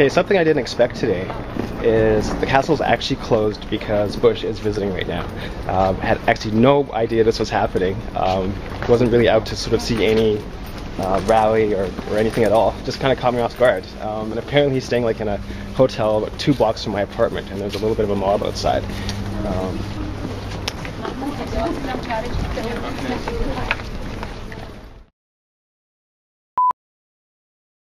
Okay, something I didn't expect today is the castle's actually closed because Bush is visiting right now. Um, had actually no idea this was happening. Um, wasn't really out to sort of see any uh, rally or, or anything at all. Just kind of caught me off guard. Um, and apparently he's staying like in a hotel about two blocks from my apartment, and there's a little bit of a mob outside. Um,